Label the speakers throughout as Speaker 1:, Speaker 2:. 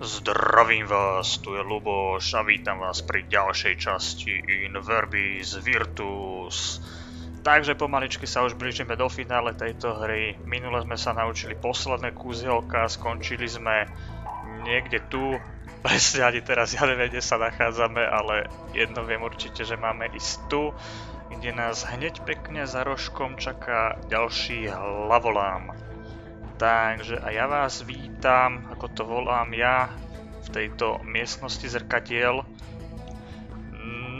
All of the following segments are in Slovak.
Speaker 1: Zdravím vás, tu je Luboš a vítam vás pri ďalšej časti In Verbis Virtus. Takže pomaličky sa už blížime do finále tejto hry. Minule sme sa naučili posledné kúzelka, skončili sme niekde tu. Presne ani teraz ja neviem, kde sa nachádzame, ale jedno viem určite, že máme ísť tu, kde nás hneď pekne za rožkom čaká ďalší hlavolám. Takže a ja vás vítam, ako to volám ja, v tejto miestnosti zrkadiel.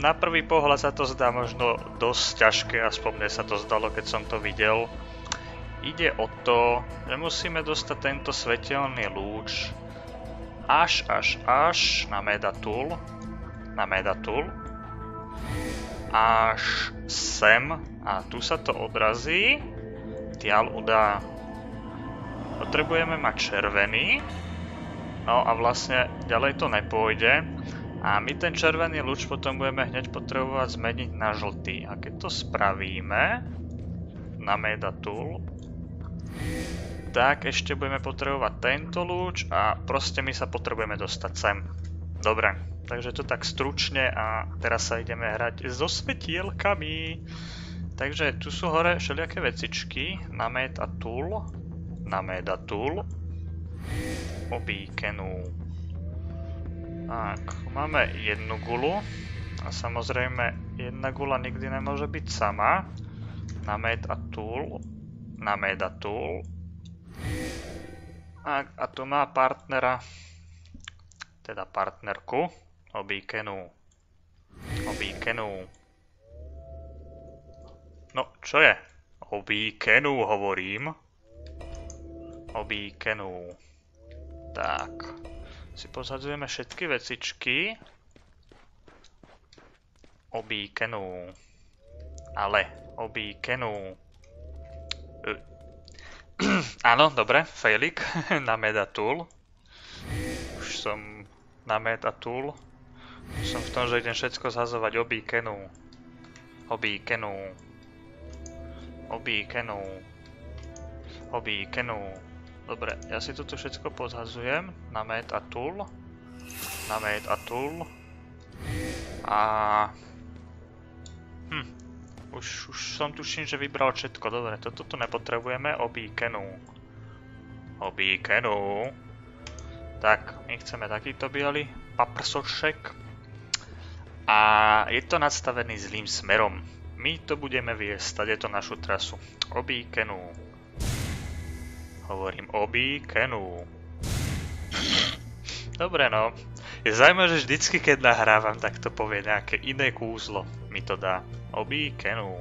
Speaker 1: Na prvý pohľad sa to zdá možno dosť ťažké, aspoň mne sa to zdalo, keď som to videl. Ide o to, že musíme dostať tento svetelný lúč až, až, až na Medatul. Na Medatul. Až sem. A tu sa to odrazí. Tiaľ udá Potrebujeme mať červený. No a vlastne ďalej to nepôjde. A my ten červený lúč potom budeme hneď potrebovať zmeniť na žltý. A keď to spravíme na Meda Tool, tak ešte budeme potrebovať tento lúč a proste my sa potrebujeme dostať sem. Dobre, takže to tak stručne a teraz sa ideme hrať so svetielkami. Takže tu sú hore všelijaké vecičky na Meta Tool na Meda Tool. Obíkenú. Tak, máme jednu gulu. A samozrejme, jedna gula nikdy nemôže byť sama. Na Med a Tool. Na Meda Tool. A, a tu má partnera, teda partnerku, obíkenú. Obíkenú. No, čo je? Obíkenú, hovorím obíkenú. Tak. Si pozadzujeme všetky vecičky. Obíkenú. Ale, obíkenú. Áno, dobre, failik na Medatool. Už som na Medatool. Som v tom, že idem všetko zhazovať obíkenú. Obíkenú. Obíkenú. Obíkenú. Dobre, ja si toto všetko pozhazujem na med a tool. Na med a tool. A... Hm. Už, už som tuším, že vybral všetko. Dobre, toto tu nepotrebujeme. Obíkenú. Obíkenú. Tak, my chceme takýto biely paprsošek. A je to nadstavený zlým smerom. My to budeme viesť, je to našu trasu. Obíkenú. Hovorím obi kenu. Dobre no. Je zaujímavé, že vždycky keď nahrávam, tak to povie nejaké iné kúzlo. Mi to dá. Obi kenu.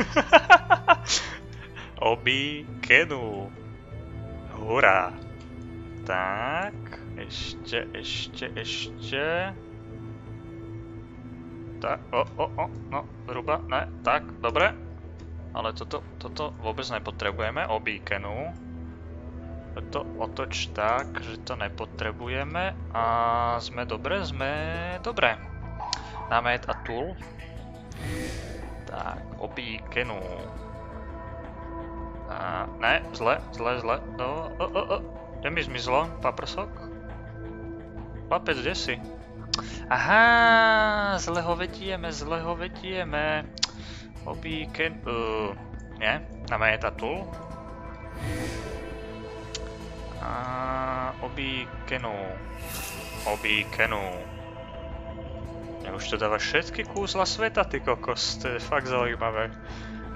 Speaker 1: Obi kenu. Hurá. Tak. Ešte, ešte, ešte. Tak, o, o, o, no, zhruba, ne, tak, dobre. Ale toto, toto vôbec nepotrebujeme, obíkenu. To otoč tak, že to nepotrebujeme a sme dobre, sme dobre. Dáme a tool. Tak, obíkenu. A, ne, zle, zle, zle. No, o, o, o. Kde mi zmizlo paprsok? Papec, kde si? Aha, zle ho vedieme, zle ho vedieme. Obíken... Uh, nie, na Meta Tool. A obíkenu. Obíkenu. Ja už to dáva všetky kúzla sveta, ty kokos, to je fakt zaujímavé.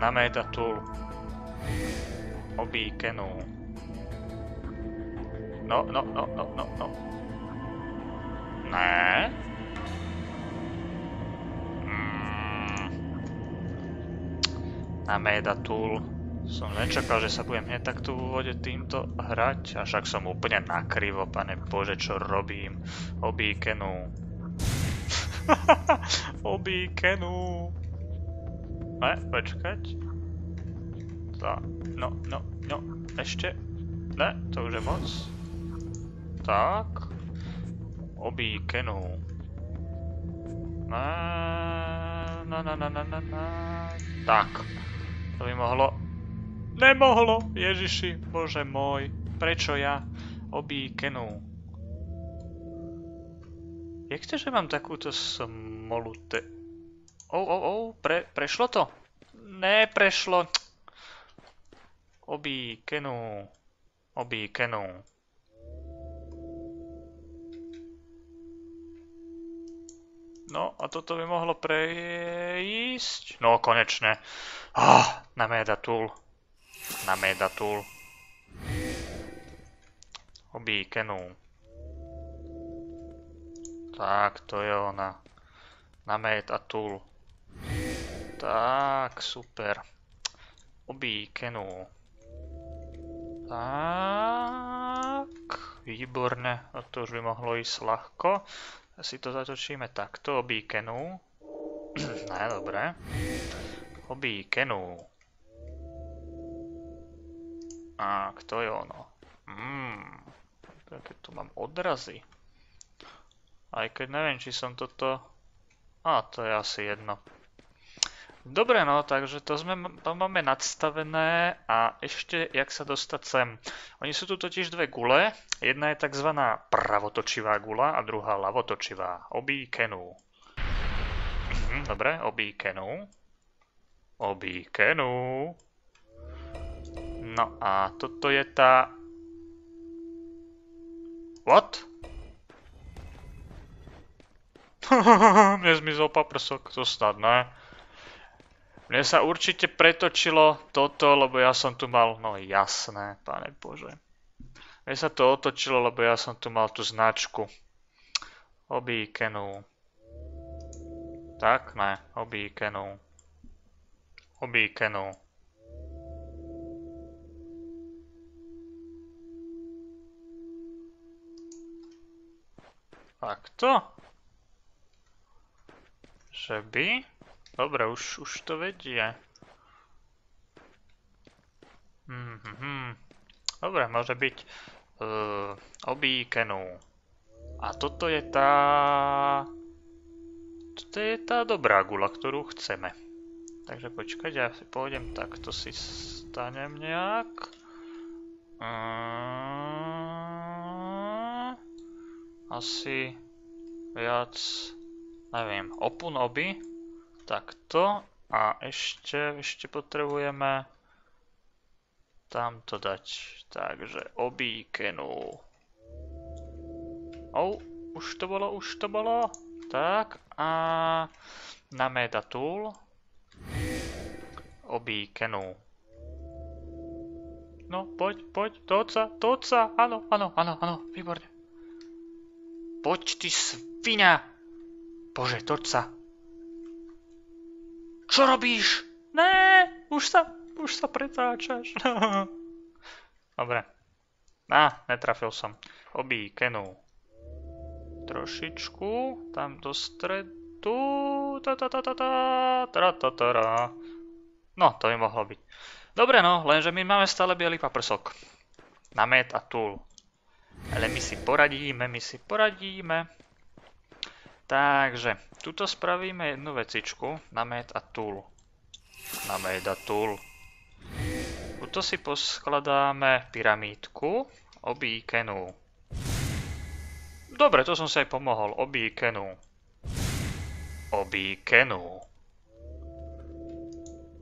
Speaker 1: Na Meta Tool. Obíkenu. No, no, no, no, no, no. Ne. Na Meda Tool. Som nečakal, že sa budem hneď takto v úvode týmto hrať, a však som úplne nakrivo, pane bože, čo robím. Obíkenu. Obíkenu. Ne, počkať. Tak, no, no, no, ešte. Ne, to už je moc. Tak. Obíkenu. Na, na, na, na, na, na, na. Tak. To by mohlo... Nemohlo! Ježiši, bože môj. Prečo ja? Obíkenu. Jak to, že mám takúto smolu te... Oh, oh, oh, pre, prešlo to? Neprešlo. Obíkenu. Obíkenu. No a toto by mohlo prejsť. No konečne. Ah, na Meda. Na Meda Tool. Obíkenu. Tak, to je ona. Na Meda Tool. Tak, super. Obíkenu. Tak, výborne. A to už by mohlo ísť ľahko si to zatočíme takto, obíkenu. ne, dobre. Obíkenu. A kto je ono? Mmm, keď tu mám odrazy. Aj keď neviem, či som toto... A, to je asi jedno. Dobre, no, takže to, sme, to máme nadstavené a ešte, jak sa dostať sem. Oni sú tu totiž dve gule. Jedna je tzv. pravotočivá gula a druhá lavotočivá. Obíkenú. Mhm, dobre, obíkenú. Obíkenú. No a toto je tá... What? Nezmizol paprsok, to snad ne. Mne sa určite pretočilo toto, lebo ja som tu mal, no jasné, pane Bože. Mne sa to otočilo, lebo ja som tu mal tú značku. Obíkenú. Tak, ne, obíkenú. Obíkenú. Takto? Že by? Dobre, už, už to vedie. Hmm, hmm. Dobre, môže byť uh, obíkenú. A toto je tá... Toto je tá dobrá gula, ktorú chceme. Takže počkať, ja si pôjdem takto si stanem nejak. Uh, asi viac, neviem, opun oby. Takto. A ešte, ešte potrebujeme tamto dať. Takže obíkenu. Oh, už to bolo, už to bolo. Tak a na meta obíkenu. No, poď, poď, toca, toca, áno, áno, áno, áno, výborne. Poď ty svinia. Bože, toca. Čo robíš? Né, už sa, už sa pretáčaš. Dobre. Á, netrafil som. Obí Kenu. Trošičku, tam do stredu. Ta ta ta ta ta, ta ta ta ta. No, to by mohlo byť. Dobre no, lenže my máme stále bielý paprsok. Na met a tool. Ale my si poradíme, my si poradíme. Takže, tuto spravíme jednu vecičku na med a tool. Na med a tool. Tuto si poskladáme pyramídku, obíkenú. Dobre, to som si aj pomohol, obíkenú. Obíkenú.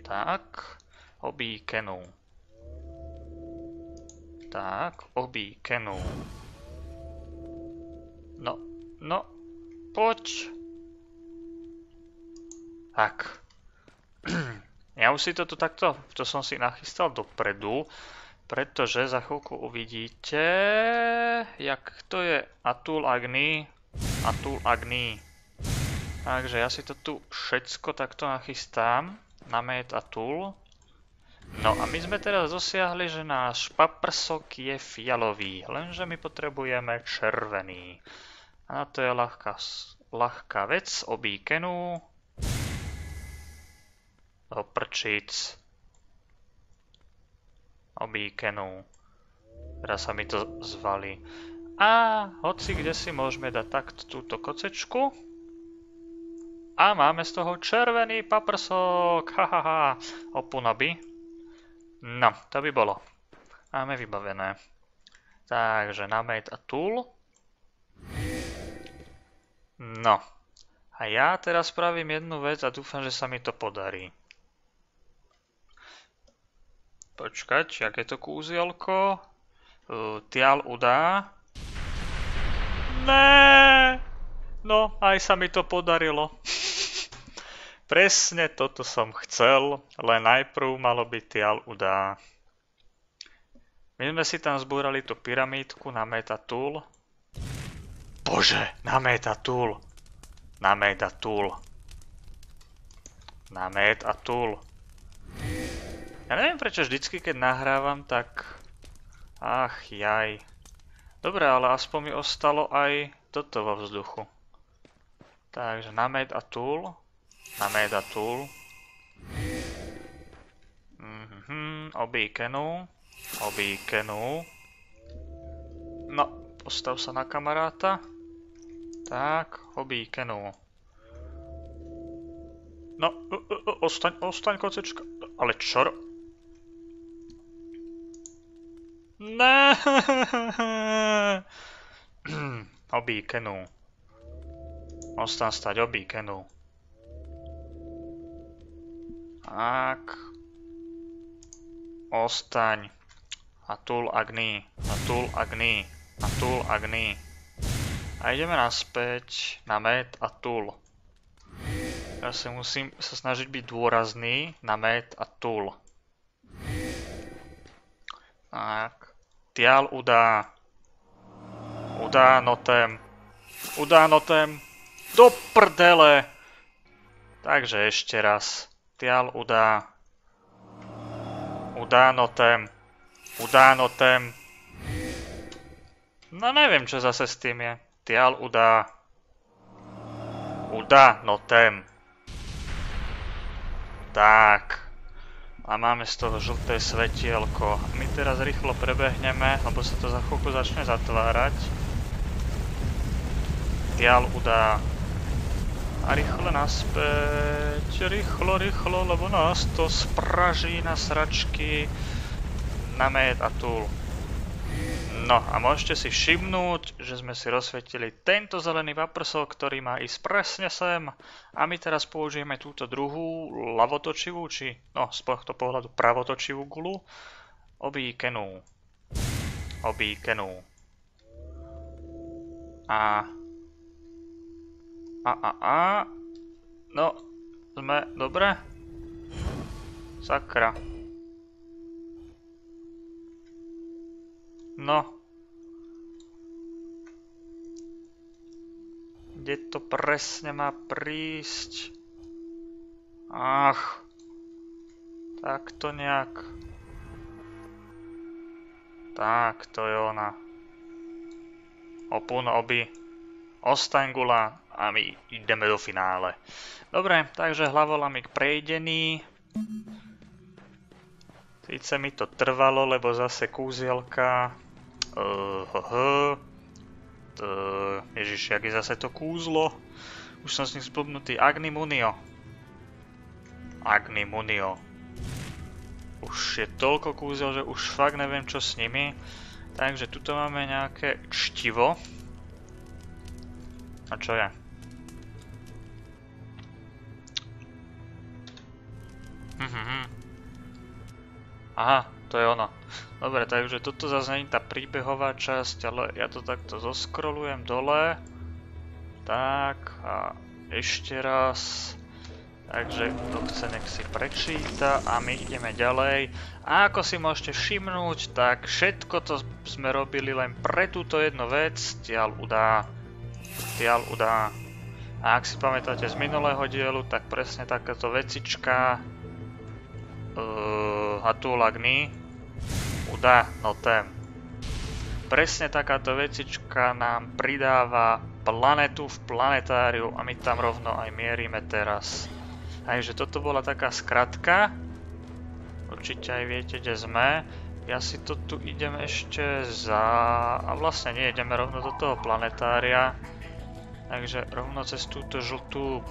Speaker 1: Tak, obíkenú. Tak, obíkenú. No, no, Poď. Tak. Ja už si to tu takto, to som si nachystal dopredu, pretože za chvíľku uvidíte, jak to je Atul Agni. Atul Agni. Takže ja si to tu všetko takto nachystám. Na Med Atul. No a my sme teraz dosiahli, že náš paprsok je fialový, lenže my potrebujeme červený. A to je ľahká, ľahká vec, obíkenú. Do prčíc. Obíkenú. Teraz sa mi to zvalí. A hoci kde si môžeme dať takto túto kocečku. A máme z toho červený paprsok. Hahaha. Opunoby. No, to by bolo. Máme vybavené. Takže na mate a tool. No. A ja teraz spravím jednu vec a dúfam, že sa mi to podarí. Počkať, je to kúzielko? Uh, tial udá. Né! No, aj sa mi to podarilo. Presne toto som chcel, len najprv malo byť tial udá. My sme si tam zbúrali tú pyramídku na Meta Tool. Bože, na Meta Tool. Na Meta Tool. Na Meta Tool. Ja neviem prečo vždycky, keď nahrávam, tak... Ach, jaj. Dobre, ale aspoň mi ostalo aj toto vo vzduchu. Takže na Made a Tool. Na Made a Tool. Mhm, obíkenu. Obíkenu. Postav sa na kamaráta. Tak, obíkenu. No, ostaň, ostaň kocečka. Ale čo? Ne. Obíkenu. Ostan stať obíkenu. Tak. Ostaň. Atul Agni. Atul Agni. Atul Agni. A ideme naspäť na med Atul. Ja si musím sa snažiť byť dôrazný na med Atul. Tak. Tial udá. Udá notem. Udá notem. Do prdele. Takže ešte raz. Tial udá. Udá notem. Udá notem. No neviem, čo zase s tým je. Tial udá. Udá notem. Tak. A máme z toho žlté svetielko. My teraz rýchlo prebehneme, lebo sa to za chvíľku začne zatvárať. Tial udá. A rýchle naspäť. Rýchlo, rýchlo, lebo nás to spraží na sračky. Na med a tool. No a môžete si všimnúť, že sme si rozsvietili tento zelený vaprsok, ktorý má ísť presne sem. A my teraz použijeme túto druhú lavotočivú, či no z tohto pohľadu pravotočivú gulu. Obíkenú. Obíkenú. A... A, a, a... No, sme dobre? Sakra. No. Kde to presne má prísť? Ach. Tak to nejak. Tak, to je ona. Opun obi. Ostangula a my ideme do finále. Dobre, takže hlavolamik prejdený. Sice mi to trvalo, lebo zase kúzielka... Uh, uh, uh. ježiš, jak je zase to kúzlo. Už som s ním spomnutý. Agni Munio. Už je toľko kúzel, že už fakt neviem čo s nimi. Takže tuto máme nejaké čtivo. A čo je? Mhm. mhm. Aha, to je ono. Dobre, takže toto zase je tá príbehová časť, ale ja to takto zoskrolujem dole. Tak a ešte raz. Takže kto chce, nech si prečíta a my ideme ďalej. A ako si môžete všimnúť, tak všetko to sme robili len pre túto jednu vec. Tiaľ udá. Tiaľ udá. A ak si pamätáte z minulého dielu, tak presne takáto vecička Hatulagni udá notem. Presne takáto vecička nám pridáva planetu v planetáriu a my tam rovno aj mierime teraz. Takže toto bola taká skratka. Určite aj viete, kde sme. Ja si to tu idem ešte za... A vlastne nie, ideme rovno do toho planetária. Takže rovno cez túto žltú,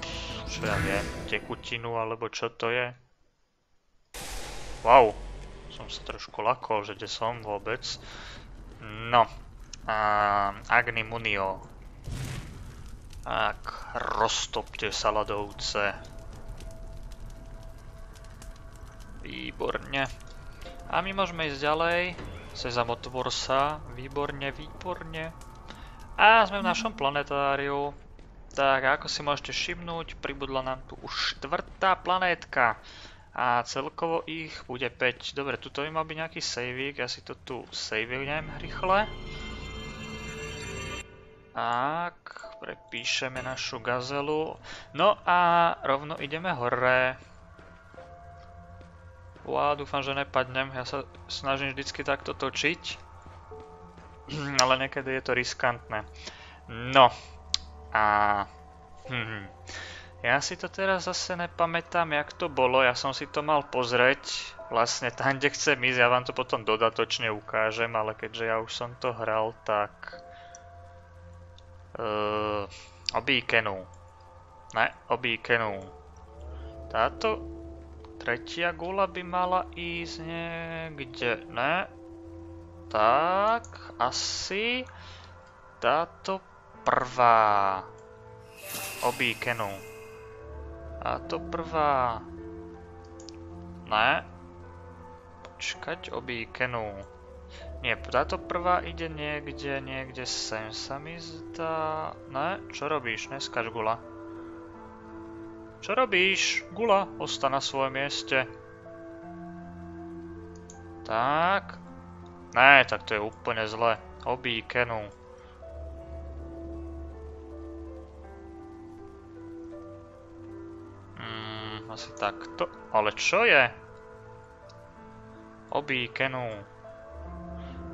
Speaker 1: čo ja viem, tekutinu alebo čo to je. Wow, som sa trošku lakol, že kde som vôbec. No. A, Agni Munio. Tak, roztopte saladovce. Výborne. A my môžeme ísť ďalej. Sezam otvor sa. Výborne, výborne. A sme v našom planetáriu. Tak, ako si môžete všimnúť, pribudla nám tu už štvrtá planétka. A celkovo ich bude 5. Dobre, tuto by mal byť nejaký saveík, ja si to tu saveujem rýchle. Tak, prepíšeme našu gazelu. No a rovno ideme hore. Uá, dúfam, že nepadnem. Ja sa snažím vždycky takto točiť. Ale niekedy je to riskantné. No. A... Hm, ja si to teraz zase nepamätám, jak to bolo. Ja som si to mal pozrieť. Vlastne tam, kde chcem ísť, ja vám to potom dodatočne ukážem, ale keďže ja už som to hral, tak... Uh, obíkenu. Ne, obíkenu. Táto Tretia gula by mala ísť niekde, ne? Tak, asi táto prvá obíkenu. Táto prvá. Ne. Počkať, obíkenu. Nie, táto prvá ide niekde, niekde sem sa mi zdá. Ne, čo robíš? Neskač gula. Čo robíš? Gula, osta na svojom mieste. Tak. Ne, tak to je úplne zle. Obíkenu. Asi takto. Ale čo je? Obíkenu.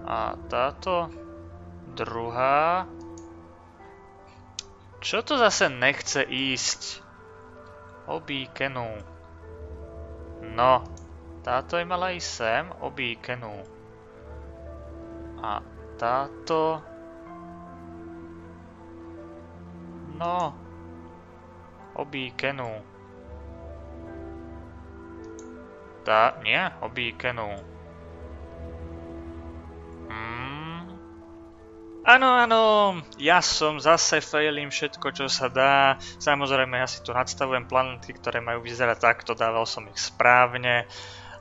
Speaker 1: A táto druhá. Čo to zase nechce ísť? Obíkenu. No, táto je mala ísť sem, obíkenu. A táto... No, obíkenu. Tá, nie, obíkenu. Áno, áno, ja som zase failím všetko, čo sa dá. Samozrejme, ja si tu nadstavujem planety, ktoré majú vyzerať takto, dával som ich správne.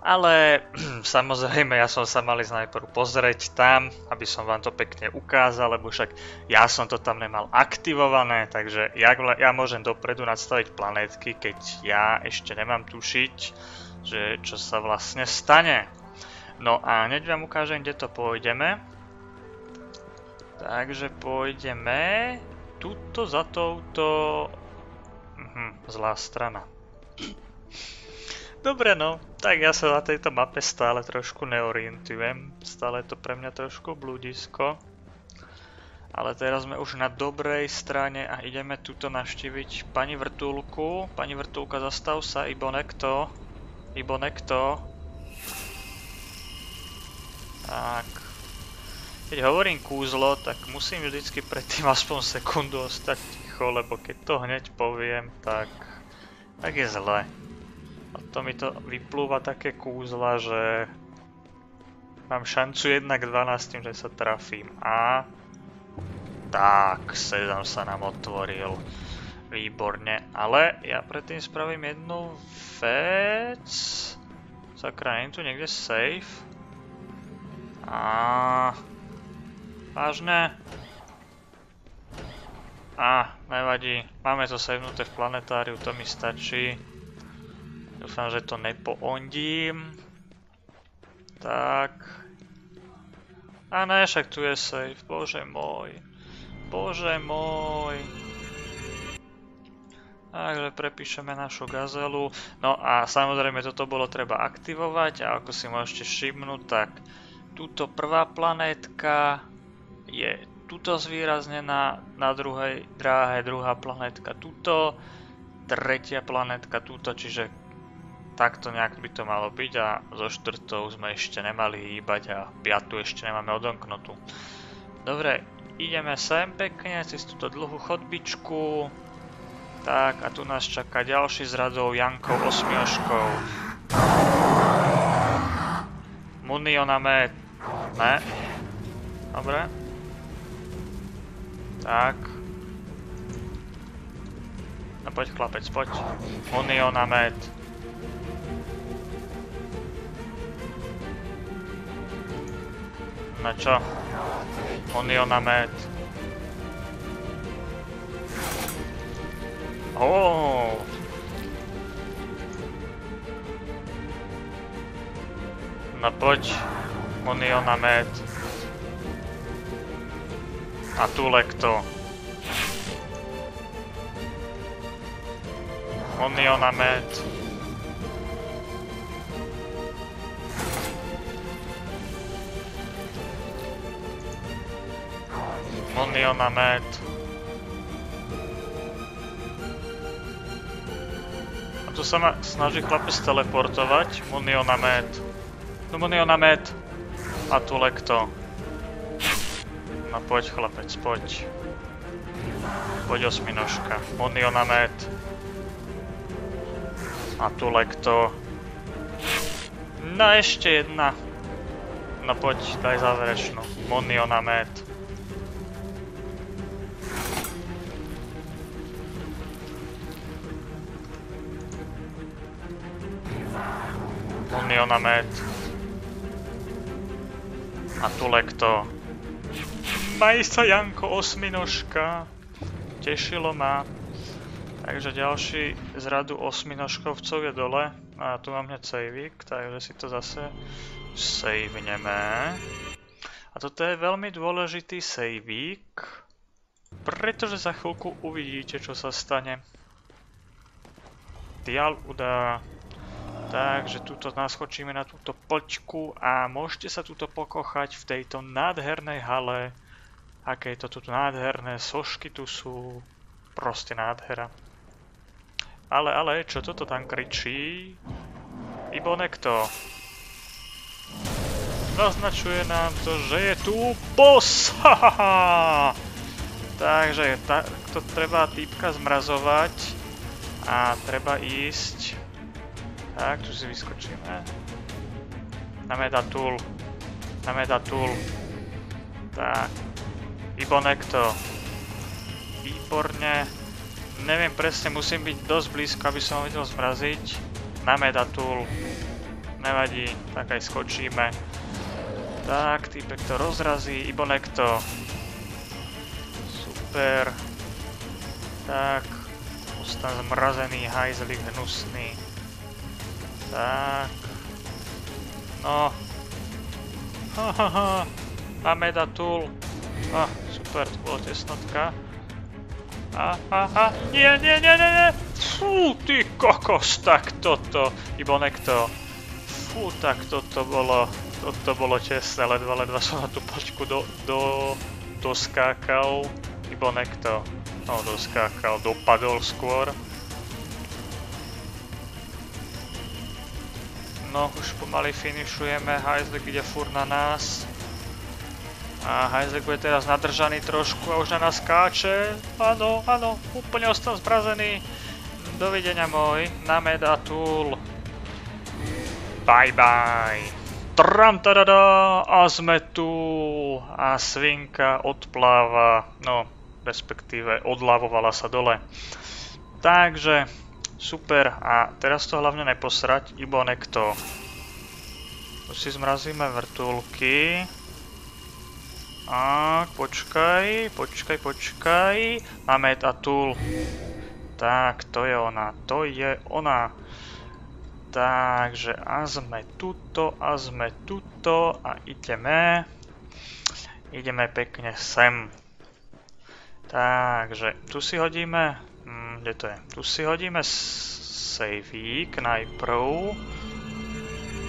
Speaker 1: Ale samozrejme, ja som sa mali najprv pozrieť tam, aby som vám to pekne ukázal, lebo však ja som to tam nemal aktivované, takže ja, ja môžem dopredu nadstaviť planétky, keď ja ešte nemám tušiť, že čo sa vlastne stane. No a hneď vám ukážem, kde to pôjdeme. Takže pôjdeme tuto za touto... Mhm, zlá strana. Dobre no, tak ja sa na tejto mape stále trošku neorientujem. Stále je to pre mňa trošku blúdisko. Ale teraz sme už na dobrej strane a ideme tuto navštíviť pani Vrtulku. Pani Vrtulka, zastav sa, ibo nekto. Ibo nekto. Tak, keď hovorím kúzlo, tak musím vždycky predtým aspoň sekundu ostať ticho, lebo keď to hneď poviem, tak, tak je zle. A to mi to vyplúva také kúzla, že mám šancu jednak 12, že sa trafím. A tak, sezam sa nám otvoril. Výborne, ale ja predtým spravím jednu vec. Sakra, nie tu niekde safe? A Vážne? Á, nevadí. Máme to savenuté v planetáriu, to mi stačí. Dúfam, že to nepoondím. Tak. A ne, však tu je save. Bože môj. Bože môj. Takže prepíšeme našu gazelu. No a samozrejme toto bolo treba aktivovať a ako si môžete všimnúť, tak túto prvá planétka je tuto zvýraznená, na druhej dráhe druhá planetka tuto, tretia planetka tuto, čiže takto nejak by to malo byť a zo štvrtou sme ešte nemali hýbať a piatu ešte nemáme odomknutú. Dobre, ideme sem pekne cez túto dlhú chodbičku. Tak a tu nás čaká ďalší z radou Jankov osmioškov. Munionamet. Ne, Dobre. Tak. No poď chlapec, poď. Med. Na čo? Med. Oh. No poď. Uniona med. A tu lekto. Uniona med. Uniona med. Tu sa ma snaží chlapec teleportovať. Muniona med. No Muniona med. A tu lekto. No poď chlapec, poď. Poď osminožka. Muniona med. A tu lekto. No ešte jedna. No poď, daj záverečnú. Muniona med. Muniona med. A tu lekto. Maj sa Janko, osminožka. Tešilo ma. Takže ďalší z radu osminožkovcov je dole. A tu mám hneď saveík, takže si to zase saveneme. A toto je veľmi dôležitý saveík, pretože za chvíľku uvidíte, čo sa stane. Dial udá. Takže tuto naskočíme na túto poďku a môžete sa tuto pokochať v tejto nádhernej hale. Aké je to tu nádherné, sošky tu sú, proste nádhera. Ale, ale, čo toto tam kričí? Ibo nekto. Naznačuje nám to, že je tu boss! Hahaha! Takže takto treba týpka zmrazovať a treba ísť. Tak, tu si vyskočíme. Na Medatool. Na Medatool. Tak. Ibo nekto. Výborne. Neviem presne, musím byť dosť blízko, aby som ho videl zmraziť. Na Medatool. Nevadí, tak aj skočíme. Tak, týpek to rozrazí, ibo nekto. Super. Tak, ostan zmrazený, hajzlik hnusný. Tak. No. Hahaha. Na Medatool. Ah, super, to bolo tesnotka. A, a, a, nie, nie, nie, nie, nie! Fú, ty kokos, tak toto, ibo nekto. Fú, tak toto bolo, toto bolo tesné, ledva, ledva som na tú počku do, do, doskákal, ibo nekto. No, doskákal, dopadol skôr. No, už pomaly finišujeme, Heislik ide fur na nás. A Heisek bude teraz nadržaný trošku a už na nás skáče. Áno, áno, úplne ostal zbrazený. Dovidenia môj, na Medatool. Bye bye. Tram tadada, a sme tu. A svinka odpláva, no, respektíve odlavovala sa dole. Takže, super. A teraz to hlavne neposrať, ibo nekto. Tu si zmrazíme vrtulky. Tak, počkaj, počkaj, počkaj. Máme tá tool. Tak, to je ona, to je ona. Takže, a sme tuto, a sme tuto, a ideme. Ideme pekne sem. Takže, tu si hodíme, hm, kde to je? Tu si hodíme saveík najprv.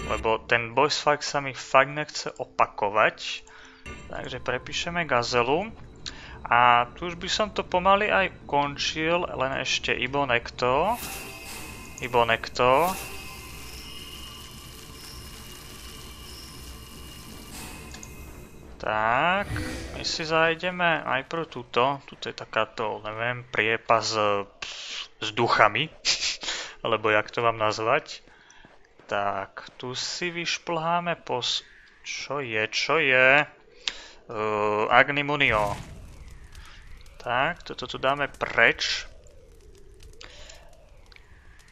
Speaker 1: Lebo ten boss fight sa mi fakt nechce opakovať. Takže prepíšeme gazelu. A tu už by som to pomaly aj končil, len ešte ibo nekto. Ibo nekto. Tak, my si zajdeme najprv tuto. Tuto je takáto, neviem, priepa s, s duchami. Alebo jak to vám nazvať. Tak, tu si vyšplháme pos... Čo je, čo je? Uh, Agnimunio. Tak, toto tu dáme preč.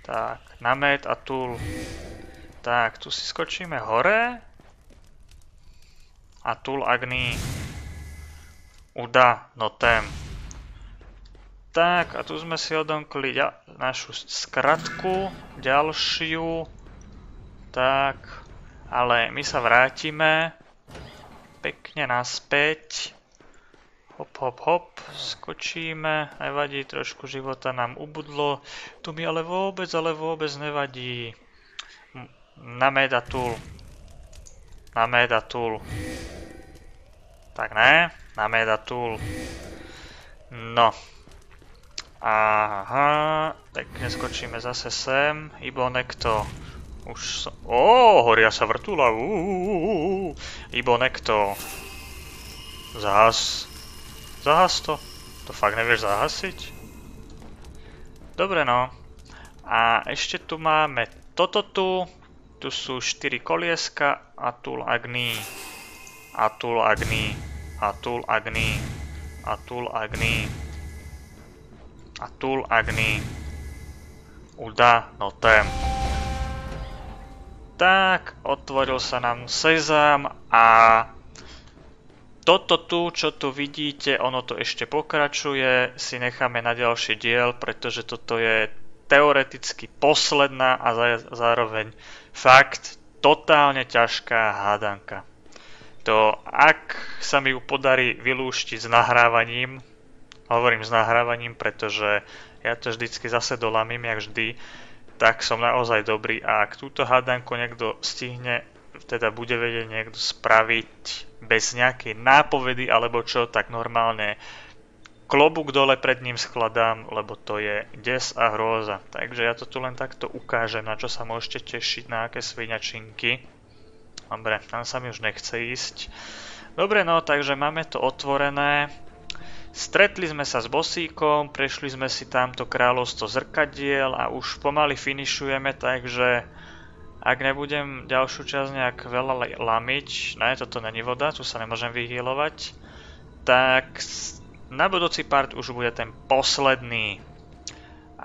Speaker 1: Tak, namet a tul. Tak, tu si skočíme hore. A tul Agni. Uda, notem. Tak, a tu sme si odomkli našu skratku, ďalšiu. Tak, ale my sa vrátime pekne naspäť. Hop, hop, hop, skočíme, nevadí, trošku života nám ubudlo. Tu mi ale vôbec, ale vôbec nevadí. Na meda tool. Na meda tool. Tak ne, na meda tool. No. Aha, pekne skočíme zase sem. Ibo nekto. Už som... Ó, horia sa vrtula. Ibo nekto. Zahas. Zahas to. To fakt nevieš zahasiť? Dobre no. A ešte tu máme toto tu. Tu sú 4 kolieska. Atul Agni. Atul Agni. Atul Agni. Atul Agni. Atul Agni. Uda notem. Tak, otvoril sa nám sezam a toto tu, čo tu vidíte, ono to ešte pokračuje, si necháme na ďalší diel, pretože toto je teoreticky posledná a zároveň fakt totálne ťažká hádanka. To ak sa mi ju podarí vylúštiť s nahrávaním, hovorím s nahrávaním, pretože ja to vždycky zase dolamím, jak vždy, tak som naozaj dobrý a ak túto hádanku niekto stihne, teda bude vedieť niekto spraviť bez nejakej nápovedy alebo čo, tak normálne klobúk dole pred ním skladám, lebo to je des a hrôza. Takže ja to tu len takto ukážem, na čo sa môžete tešiť, na aké sviňačinky. Dobre, tam sa mi už nechce ísť. Dobre, no, takže máme to otvorené. Stretli sme sa s bosíkom, prešli sme si tamto kráľovstvo zrkadiel a už pomaly finišujeme, takže ak nebudem ďalšiu časť nejak veľa lamiť, ne, toto není voda, tu sa nemôžem vyhýlovať, tak na budúci part už bude ten posledný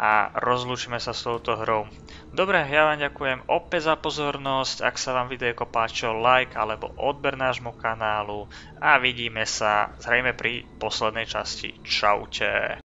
Speaker 1: a rozlúčime sa s touto hrou. Dobre, ja vám ďakujem opäť za pozornosť, ak sa vám videjko páčilo, like alebo odber nášmu kanálu a vidíme sa zrejme pri poslednej časti. Čaute.